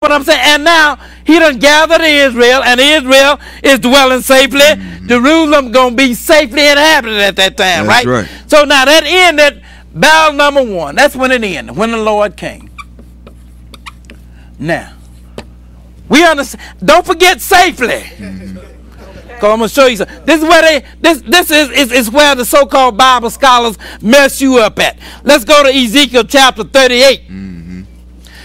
what I'm saying? And now he done gathered Israel, and Israel is dwelling safely. Mm-hmm. Jerusalem gonna be safely inhabited at that time, That's right? right? So now that ended battle number one. That's when it ended, when the Lord came. Now, we understand. Don't forget safely. Mm-hmm. Cause I'm gonna show you something. This is where they this this is, is, is where the so-called Bible scholars mess you up at. Let's go to Ezekiel chapter 38. Mm-hmm.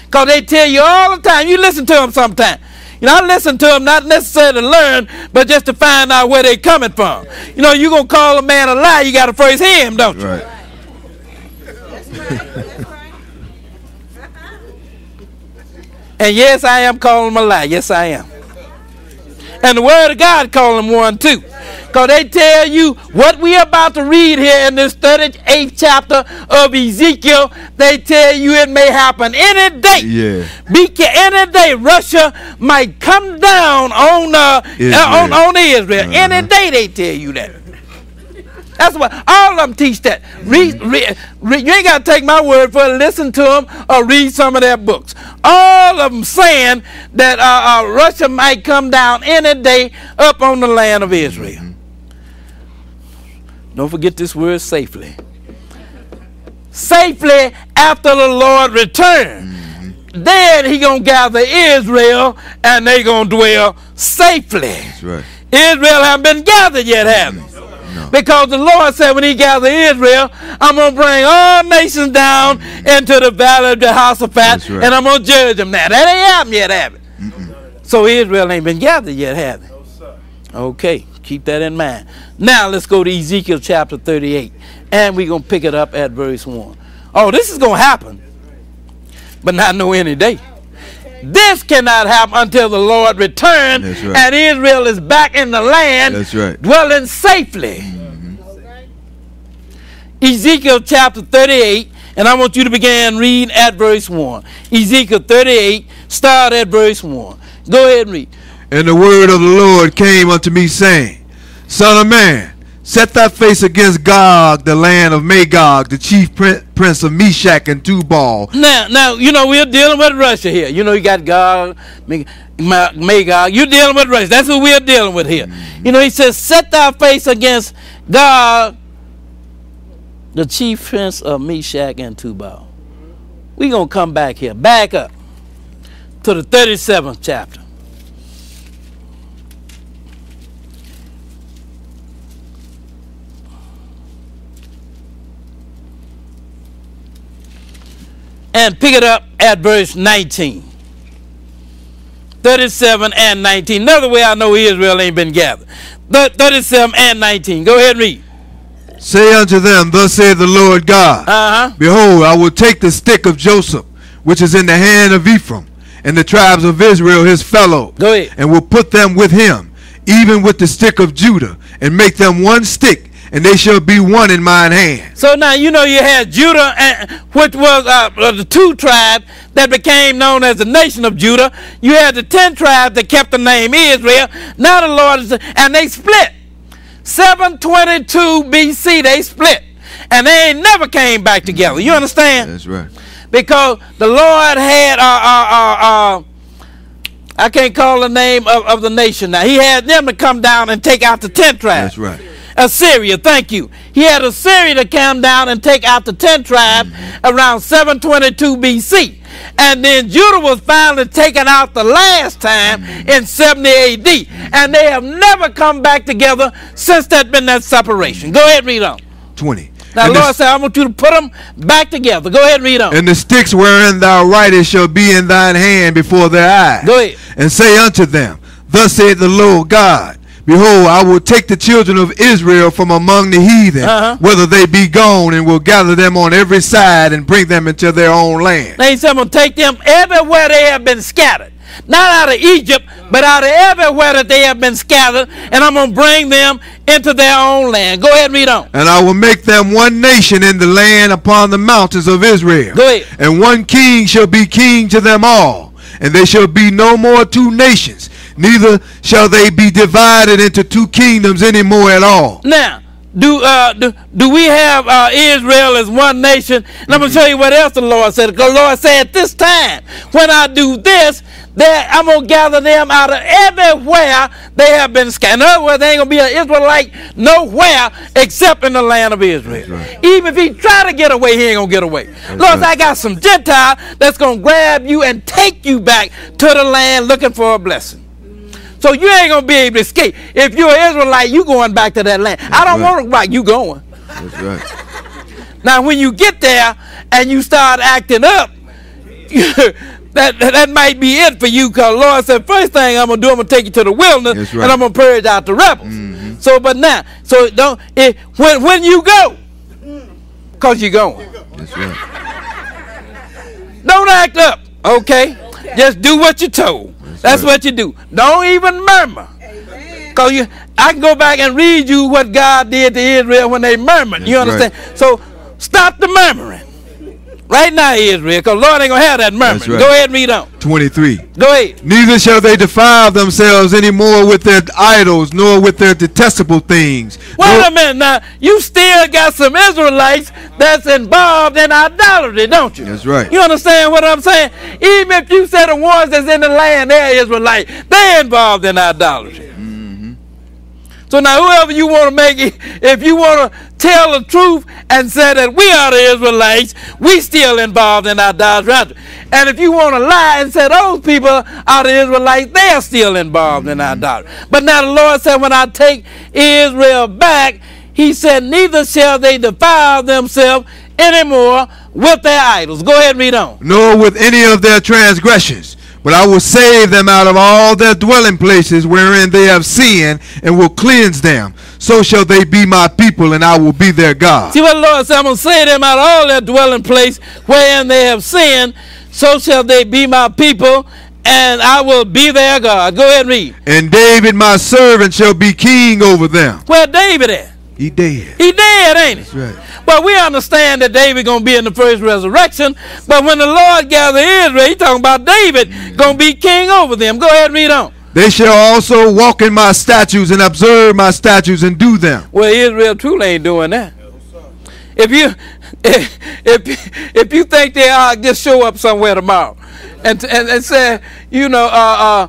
Because they tell you all the time. You listen to them sometimes. You know, I listen to them not necessarily to learn, but just to find out where they're coming from. You know, you're going to call a man a lie, you got to first hear him, don't you? Right. and yes, I am calling him a lie. Yes, I am. And the word of God calling him one too. Because they tell you what we're about to read here in this 38th chapter of Ezekiel. They tell you it may happen any day. Yeah. Be any day Russia might come down on uh, Israel. on, on Israel. Uh-huh. Any day they tell you that. That's what all of them teach that. Read, read, read, you ain't got to take my word for it. Listen to them or read some of their books. All of them saying that uh, uh, Russia might come down any day up on the land of Israel. Mm-hmm. Don't forget this word safely. Safely after the Lord return. Mm-hmm. Then he gonna gather Israel and they gonna dwell safely. That's right. Israel haven't been gathered yet, have they? No. Because the Lord said when he gathered Israel, I'm going to bring all nations down mm-hmm. into the valley of Jehoshaphat, right. and I'm going to judge them now. That ain't happened yet, have it? So Israel ain't been gathered yet, have it? No, okay, keep that in mind. Now let's go to Ezekiel chapter 38, and we're going to pick it up at verse 1. Oh, this is going to happen, but not no any day. This cannot happen until the Lord returns right. and Israel is back in the land, right. dwelling safely. Mm-hmm. Ezekiel chapter 38, and I want you to begin reading at verse 1. Ezekiel 38, start at verse 1. Go ahead and read. And the word of the Lord came unto me, saying, Son of man, Set thy face against Gog, the land of Magog, the chief prince of Meshech and Tubal. Now, now, you know, we're dealing with Russia here. You know, you got Gog, Magog. You're dealing with Russia. That's what we're dealing with here. You know, he says, set thy face against Gog, the chief prince of Meshech and Tubal. We're going to come back here. Back up to the 37th chapter. And pick it up at verse 19. 37 and 19. Another way I know Israel ain't been gathered. 37 and 19. Go ahead and read. Say unto them, Thus saith the Lord God, uh-huh. Behold, I will take the stick of Joseph, which is in the hand of Ephraim, and the tribes of Israel his fellow, Go ahead. and will put them with him, even with the stick of Judah, and make them one stick, and they shall be one in mine hand. So now you know you had Judah, and, which was uh, uh, the two tribes that became known as the nation of Judah. You had the ten tribes that kept the name Israel. Now the Lord is, and they split. 722 BC, they split, and they ain't never came back together. You understand? That's right. Because the Lord had uh, uh, uh, uh I can't call the name of, of the nation now. He had them to come down and take out the ten tribes. That's right. Assyria, thank you. He had Assyria to come down and take out the 10 tribes mm-hmm. around 722 BC. And then Judah was finally taken out the last time mm-hmm. in 70 AD. And they have never come back together since that been that separation. Go ahead, read on. 20. Now, and Lord said, I want you to put them back together. Go ahead and read on. And the sticks wherein thou writest shall be in thine hand before their eyes. Go ahead. And say unto them, Thus saith the Lord God, Behold, I will take the children of Israel from among the heathen, uh-huh. whether they be gone, and will gather them on every side and bring them into their own land. He said, I'm going to take them everywhere they have been scattered. Not out of Egypt, but out of everywhere that they have been scattered, and I'm going to bring them into their own land. Go ahead read on. And I will make them one nation in the land upon the mountains of Israel. Go ahead. And one king shall be king to them all, and they shall be no more two nations neither shall they be divided into two kingdoms anymore at all. Now, do uh do, do we have uh, Israel as one nation? And I'm gonna show you what else the Lord said. The Lord said, "This time, when I do this, that I'm gonna gather them out of everywhere they have been scattered. In other words, there ain't gonna be an Israelite nowhere except in the land of Israel. right. Even if he try to get away, he ain't gonna get away. Lord, right. I got some Gentile that's gonna grab you and take you back to the land looking for a blessing. So you ain't gonna be able to escape. If you're an Israelite, you going back to that land. I don't right. want to go back. You going. That's right. Now, when you get there and you start acting up, that, that might be it for you. Cause Lord said, first thing I'm gonna do, I'm gonna take you to the wilderness right. and I'm gonna purge out the rebels. Mm-hmm. So, but now, so don't it, when when you go, cause you're going. That's right. Don't act up, okay? Just do what you're told. That's, right. what you do. Don't even murmur. Cause you, I can go back and read you what God did to Israel when they murmured. you That's right. understand? So stop the murmuring. Right now, Israel, because Lord ain't gonna have that. That's right. Go ahead and read on. 23. Go ahead. Neither shall they defile themselves any more with their idols, nor with their detestable things. Wait nor- a minute now. You still got some Israelites that's involved in idolatry, don't you? That's right. You understand what I'm saying? Even if you say the ones that's in the land, they're Israelites, they're involved in idolatry. So now, whoever you want to make it, if you want to tell the truth and say that we are the Israelites, we still involved in our idolatry. And if you want to lie and say those people are the Israelites, they are still involved in our idolatry. But now the Lord said, when I take Israel back, He said, neither shall they defile themselves anymore with their idols. Go ahead and read on. nor with any of their transgressions. But I will save them out of all their dwelling places wherein they have sinned, and will cleanse them. So shall they be my people, and I will be their God. See what the Lord said, I'm going to save them out of all their dwelling place wherein they have sinned, so shall they be my people, and I will be their God. Go ahead and read. And David my servant shall be king over them. Where David at? He dead. He dead, ain't he? That's right. Well, we understand that David gonna be in the first resurrection, but when the Lord gather Israel, he talking about David gonna be king over them. Go ahead and read on. They shall also walk in my statutes and observe my statutes and do them. Well, Israel truly ain't doing that. If you if if, if you think they are, just show up somewhere tomorrow, and and, and say, you know, uh,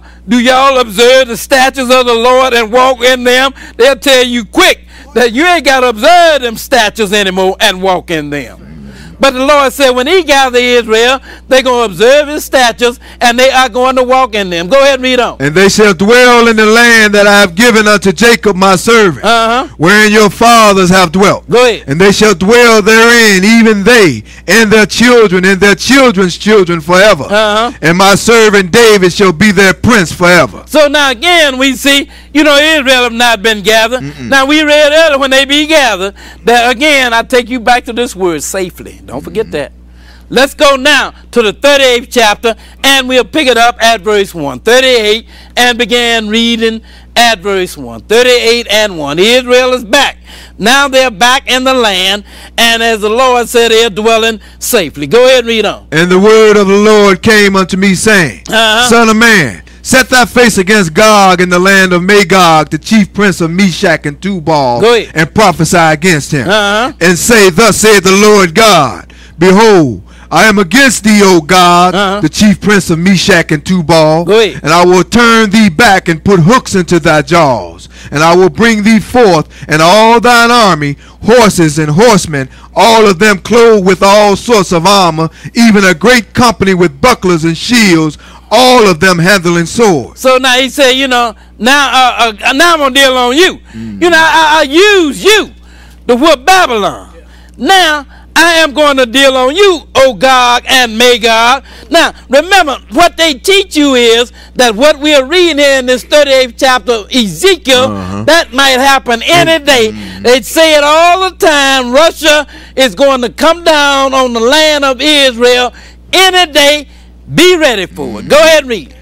uh, do y'all observe the statutes of the Lord and walk in them? They'll tell you quick that you ain't got to observe them statues anymore and walk in them. But the Lord said when he gather Israel, they're going to observe his statutes and they are going to walk in them. Go ahead and read on. And they shall dwell in the land that I have given unto Jacob my servant, Uh-huh. wherein your fathers have dwelt. Go ahead. And they shall dwell therein, even they, and their children, and their children's children forever. Uh-huh. And my servant David shall be their prince forever. So now again, we see, you know, Israel have not been gathered. Now we read earlier when they be gathered that again, I take you back to this word safely. Don't forget that. Let's go now to the 38th chapter and we'll pick it up at verse 1. 38 and begin reading at verse 1. 38 and 1. Israel is back. Now they're back in the land and as the Lord said, they're dwelling safely. Go ahead and read on. And the word of the Lord came unto me, saying, Uh-huh. Son of man, set thy face against Gog in the land of Magog, the chief prince of Meshech and Tubal, and prophesy against him. Uh-huh. And say, Thus saith the Lord God, Behold, I am against thee, O God, Uh-huh. the chief prince of Meshech and Tubal, Go and I will turn thee back and put hooks into thy jaws, and I will bring thee forth, and all thine army, horses and horsemen, all of them clothed with all sorts of armor, even a great company with bucklers and shields, all of them handling swords. So now he said, you know, now uh, uh, now I'm gonna deal on you. You know, I, I use you to whoop Babylon. Now I am going to deal on you, O Gog and Magog. Now remember, what they teach you is that what we are reading here in this 38th chapter of Ezekiel, Uh-huh. that might happen any day. They say it all the time. Russia is going to come down on the land of Israel any day. Be ready for it. Go ahead and read.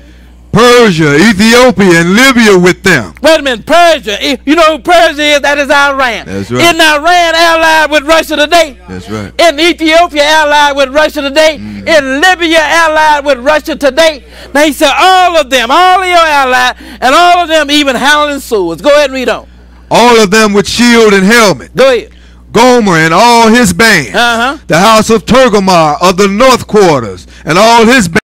Persia, Ethiopia, and Libya with them. Wait a minute, Persia. Eh, You know who Persia is? That is Iran. That's right. Isn't Iran allied with Russia today? That's right. In Ethiopia allied with Russia today? Mm-hmm. In Libya allied with Russia today? Now he said all of them, all of your allies, and all of them even howling swords. Go ahead and read on. All of them with shield and helmet. Go ahead. Gomer and all his band. Uh-huh. The house of Togarmah of the north quarters, and all his band.